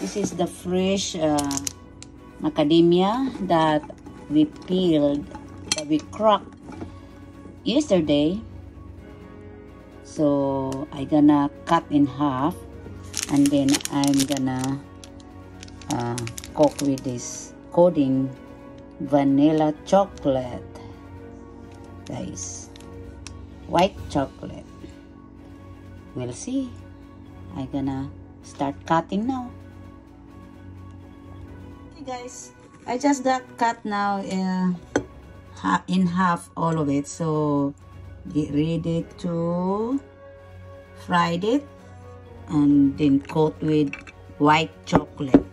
this is the fresh uh, macadamia that we peeled, that we cracked yesterday. So I gonna cut in half and then I'm gonna uh, cook with this coating vanilla chocolate guys. White chocolate. We'll see. I'm gonna start cutting now guys. I just got cut now uh, in half all of it. So get ready to fry it and then coat with white chocolate.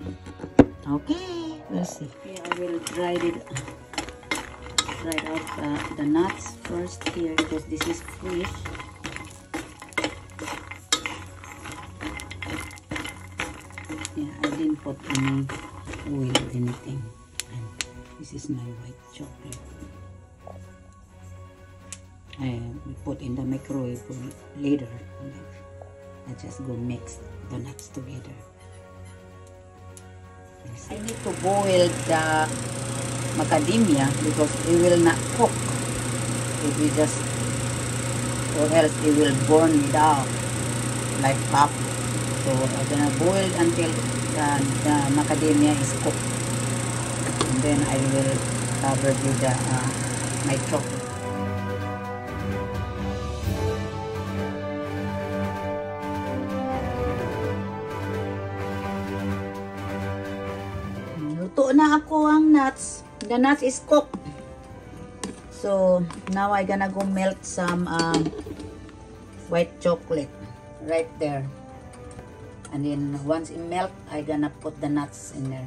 Okay we'll see. Okay, i will dry it. Dry out uh, the nuts first here because this is fresh. Yeah i didn't put any oil anything and this is my white chocolate I put in the microwave later I just go mix the nuts together. I need to boil the macadamia because it will not cook if we just or else it will burn down like pop. So I'm gonna boil until the, the macadamia is cooked and then I will cover with the, uh, my chocolate. Luto na ako ang nuts. The nuts is cooked. So, now I gonna go melt some um, white chocolate right there. And then, once it melt, I gonna put the nuts in there.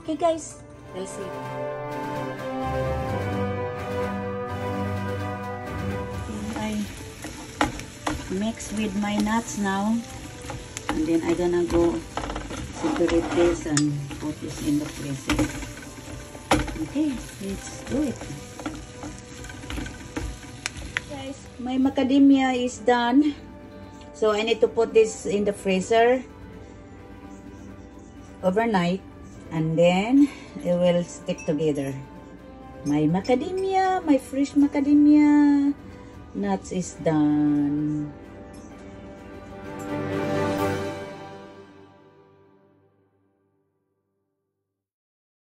Okay, guys. We'll see. I mix with my nuts now. And then I gonna go separate this and put this in the freezer. Okay, let's do it. Guys, my macadamia is done. So I need to put this in the freezer overnight and then it will stick together. My macadamia, my fresh macadamia nuts is done.